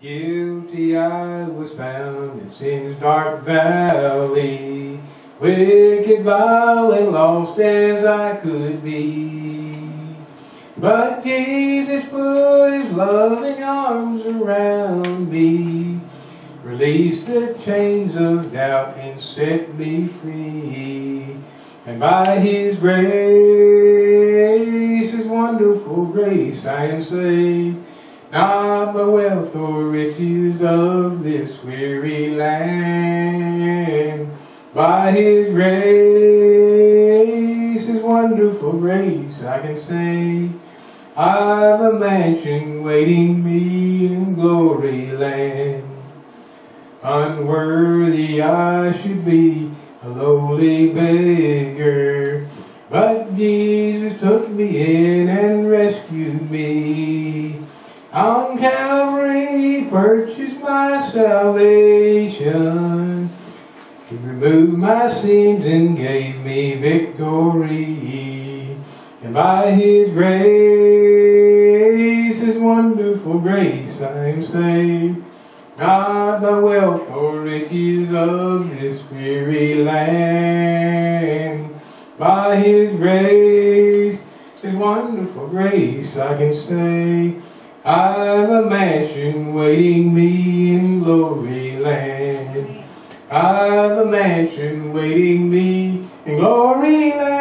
Guilty I was found in sin's dark valley, wicked, vile, and lost as I could be. But Jesus put his loving arms around me, released the chains of doubt and set me free. And by his grace, his wonderful grace, I am saved. Not by wealth or riches of this weary land. By his grace, his wonderful grace, I can say, I've a mansion waiting me in glory land. Unworthy I should be, a lowly beggar, but Jesus took me in and rescued me. On Calvary He purchased my salvation. He removed my sins and gave me victory. And by His grace, His wonderful grace, I am saved. Not by wealth or riches of this weary land. By His grace, His wonderful grace, I can say, I've a mansion waiting me in glory land. I've a mansion waiting me in glory land.